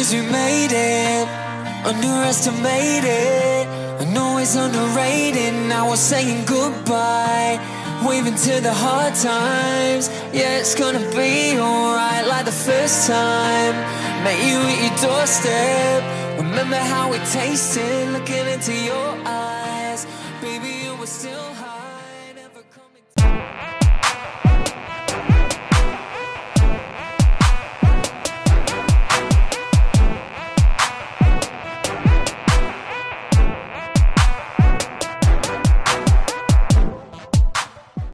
Cause you made it, underestimated. It's underrated. Now we're saying goodbye. Waving to the hard times. Yeah, it's gonna be alright, like the first time. Met you at your doorstep. Remember how it tasted, looking into your eyes.